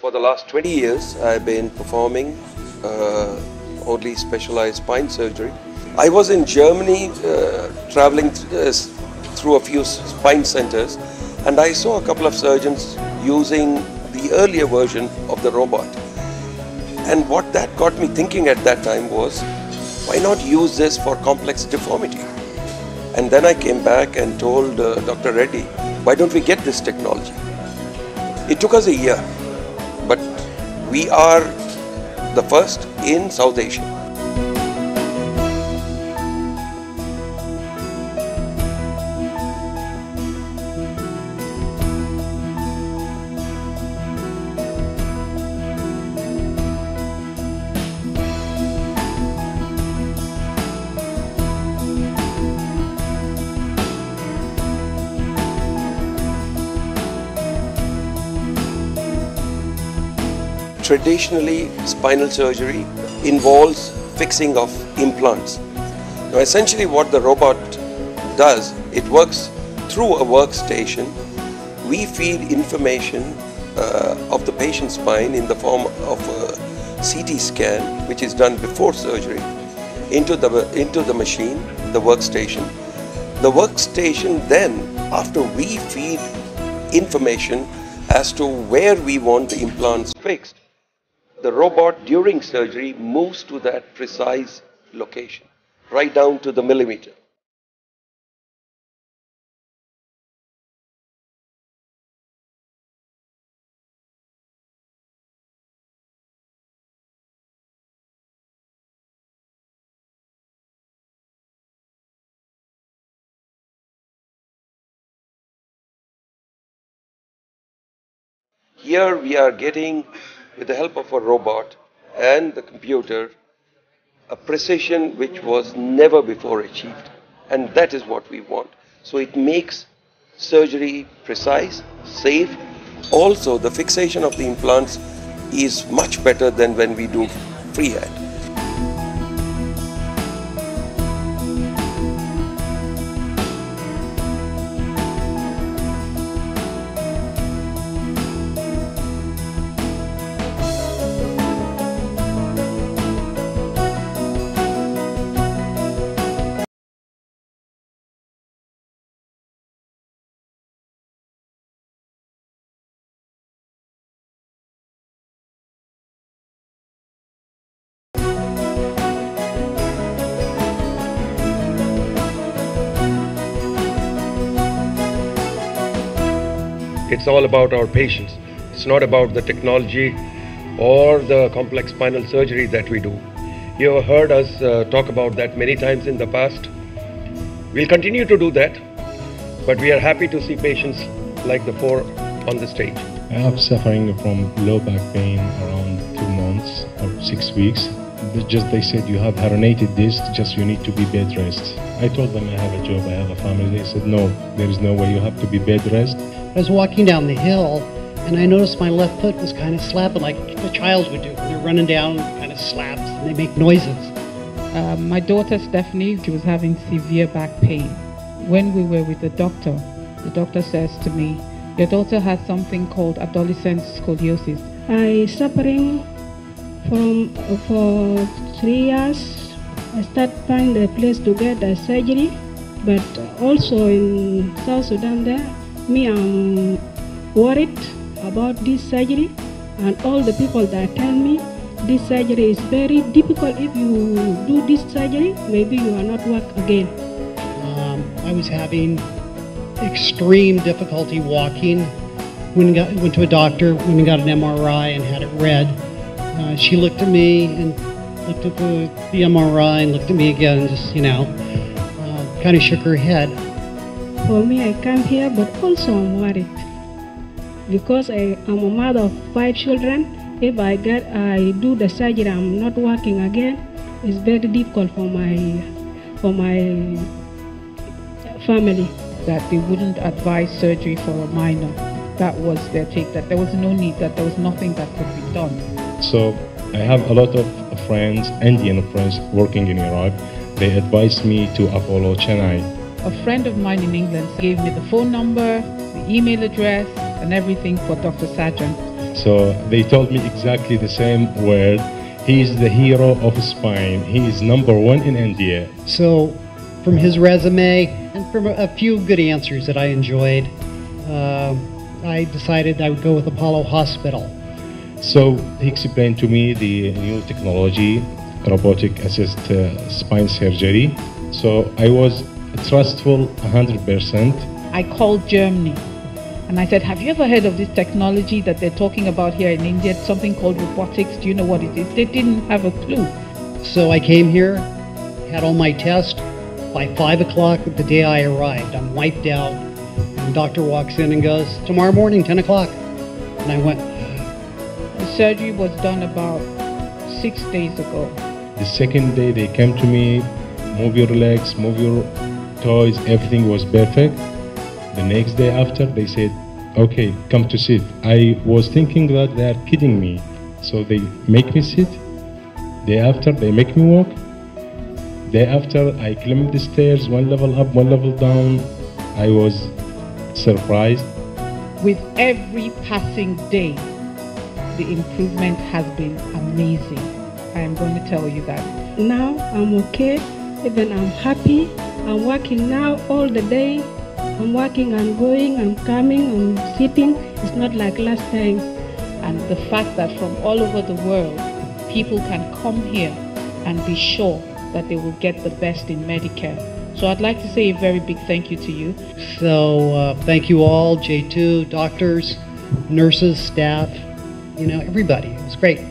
For the last 20 years, I've been performing uh, only specialized spine surgery. I was in Germany uh, traveling th- uh, through a few spine centers and I saw a couple of surgeons using the earlier version of the robot. And what that got me thinking at that time was why not use this for complex deformity? And then I came back and told uh, Dr. Reddy, why don't we get this technology? It took us a year, we are the first in South Asia. Traditionally, spinal surgery involves fixing of implants. Now, essentially, what the robot does, it works through a workstation. We feed information uh, of the patient's spine in the form of a CT scan, which is done before surgery, into the into the machine, the workstation. The workstation then, after we feed information as to where we want the implants fixed, the robot during surgery moves to that precise location, right down to the millimeter. Here we are getting, with the help of a robot and the computer, a precision which was never before achieved. And that is what we want. So it makes surgery precise, safe. Also, the fixation of the implants is much better than when we do freehand. It's all about our patients. It's not about the technology or the complex spinal surgery that we do. You have heard us uh, talk about that many times in the past. We'll continue to do that, but we are happy to see patients like the four on the stage. I have suffering from low back pain around two months or six weeks. But just they said you have herniated disc, just you need to be bed rest. I told them I have a job, I have a family. They said no, there is no way you have to be bed rest. I was walking down the hill and I noticed my left foot was kind of slapping like a child would do. They're running down, kind of slaps, and they make noises. Uh, my daughter Stephanie, she was having severe back pain. When we were with the doctor, the doctor says to me, Your daughter has something called adolescent scoliosis. I suffering from for three years. I start find a place to get a surgery, but also in South Sudan there, me I'm worried about this surgery, and all the people that tell me this surgery is very difficult. If you do this surgery, maybe you will not work again. Um, I was having extreme difficulty walking. And got, went to a doctor, went and got an MRI and had it read. Uh, she looked at me and looked at the, the MRI and looked at me again and just, you know, uh, kind of shook her head. For me, I come here, but also I'm worried because I am a mother of five children. If I get, I do the surgery, I'm not working again. It's very difficult for my, for my family. That they wouldn't advise surgery for a minor. That was their take, that there was no need, that there was nothing that could be done. So I have a lot of friends, Indian friends working in Iraq. They advised me to Apollo Chennai. A friend of mine in England gave me the phone number, the email address, and everything for Dr. Sajan. So they told me exactly the same word. He is the hero of spine. He is number one in India. So, from his resume and from a few good answers that I enjoyed, uh, I decided I would go with Apollo Hospital. So he explained to me the new technology, robotic assist uh, spine surgery. So I was trustful 100%. I called Germany and I said, Have you ever heard of this technology that they're talking about here in India? Something called robotics. Do you know what it is? They didn't have a clue. So I came here, had all my tests. By 5 o'clock the day I arrived, I'm wiped out. And doctor walks in and goes, Tomorrow morning, 10 o'clock. And I went, ah. The surgery was done about six days ago. The second day they came to me, move your legs, move your toys, everything was perfect. The next day after, they said, okay, come to sit. I was thinking that they are kidding me. So they make me sit. Day after, they make me walk. Day after, I climbed the stairs, one level up, one level down. I was surprised. With every passing day, the improvement has been amazing. I am going to tell you that. Now I'm okay, even I'm happy. I'm working now all the day. I'm working, I'm going, I'm coming, I'm sitting. It's not like last time. And the fact that from all over the world, people can come here and be sure that they will get the best in Medicare. So I'd like to say a very big thank you to you. So uh, thank you all, J2, doctors, nurses, staff, you know, everybody. It was great.